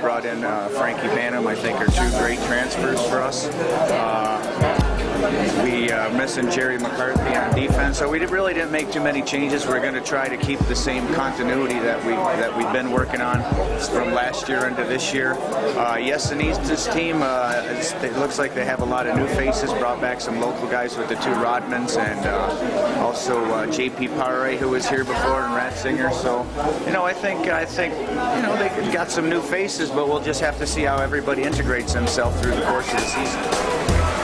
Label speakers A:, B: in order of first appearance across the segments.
A: brought in uh, Frankie Banham. I think are two great transfers for us. We uh, missing Jerry McCarthy on defense, so we did, really didn't make too many changes. We're going to try to keep the same continuity that we that we've been working on from last year into this year. Uh, yes, and this team uh, it looks like they have a lot of new faces. Brought back some local guys with the two Rodmans, and uh, also uh, JP Pare, who was here before, and Ratzinger. So, you know, I think I think you know they got some new faces, but we'll just have to see how everybody integrates themselves through the course of the season.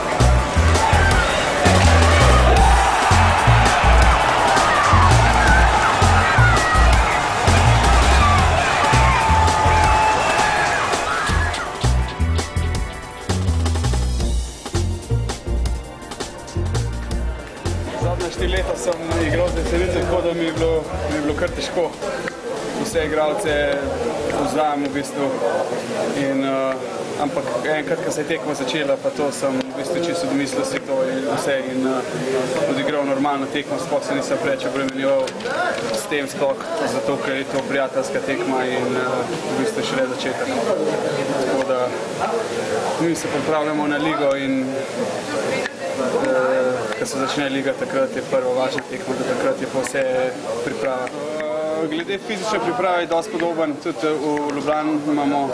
B: Štiri leta sem igral za Sevilla, tako da mi je bilo, mi je bilo kar težko. Vse igralce poznam v bistvu. In, uh, ampak enkrat, ko se je tekma začela, pa to sem v bistvu čisto domislil si to in vse in uh, odigral normalno tekmo, sploh se nisem preveč obremenjeval s tem sploh, zato ker je to prijateljska tekma in uh, v bistvu šele začetek. Tako da mi se pripravljamo na ligo in ko se začne liga, takrat je prva važna tekma, da takrat je pa vse priprava. Glede fizične priprave je dosti podoben. Tudi v Ljubljani imamo,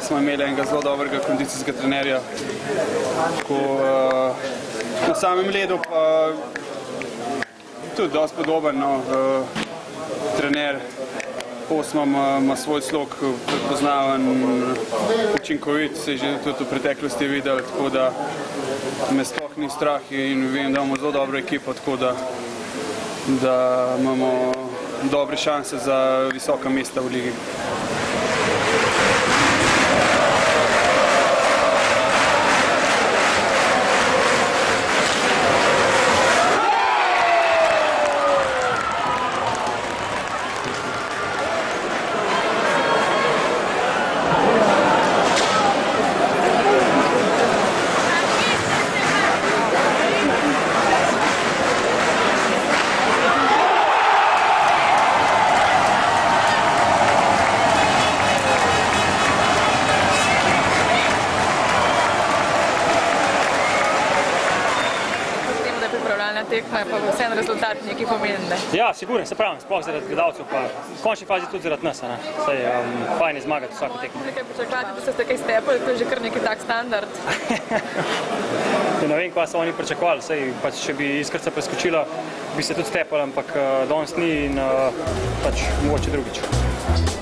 B: smo imeli enega zelo dobrega kondicijskega trenerja. Tako, na samem ledu pa tudi dosti podoben no, trener. Osman ima svoj slog, prepoznaven, učinkovit, se je že tudi v preteklosti videl, tako da me sploh ni strah in vem, da imamo zelo dobro ekipo, tako da, da imamo dobre šanse za visoka mesta v ligi.
C: Pripravljalna tekma, pa vseeno rezultat neki pomemben.
D: Ja, sigurno, se pravi, sploh zaradi gledalcev, pa v končni fazi tudi zaradi nas. Saj, um, fajn je zmagati vsako tekmo.
C: Nekaj pričakovati, da ste kaj stepali, to je že kar neki tak standard.
D: ne vem, kaj so oni pričakovali, saj pač, če bi iskrca preskočila, bi se tudi stepala, ampak uh, danes ni in uh, pač mogoče drugič.